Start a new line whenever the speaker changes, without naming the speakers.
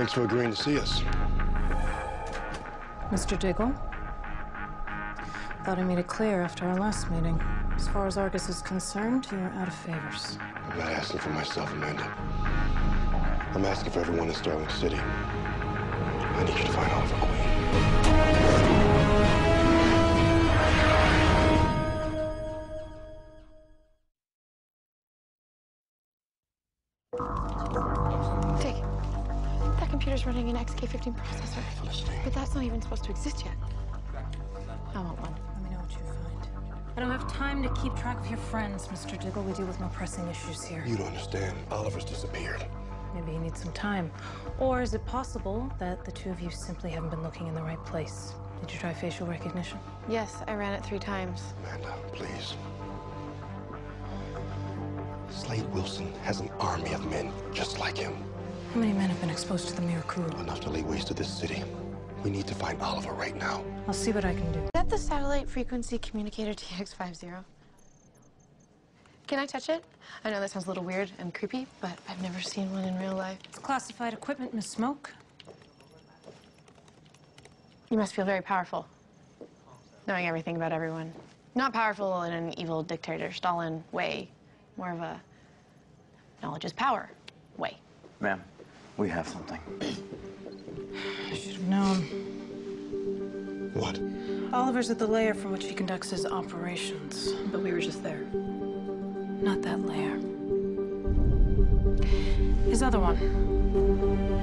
Thanks for agreeing to see us.
Mr. Diggle? Thought I made it clear after our last meeting. As far as Argus is concerned, you're out of favors.
I'm not asking for myself, Amanda. I'm asking for everyone in Starling City. I need you to find Oliver Queen.
Dig, that computer's running an XK15 processor. But that's not even supposed to exist yet. I want one.
Let me know what you find. I don't have time to keep track of your friends, Mr. Diggle. We deal with more pressing issues here.
You don't understand. Oliver's disappeared.
Maybe you need some time. Or is it possible that the two of you simply haven't been looking in the right place? Did you try facial recognition?
Yes, I ran it three times.
Amanda, please. Slade Wilson has an army of men just like him.
How many men have been exposed to the Mirakuru?
Enough to lay waste to this city. We need to find Oliver right now.
I'll see what I can do.
Is that the satellite frequency communicator TX50? Can I touch it? I know that sounds a little weird and creepy, but I've never seen one in real life.
It's classified equipment, Miss Smoak.
You must feel very powerful, knowing everything about everyone. Not powerful in an evil dictator Stalin way, more of a knowledge is power way.
Ma'am, we have something.
I should have known.
What?
Oliver's at the layer from which he conducts his operations. But we were just there. Not that layer. His other one.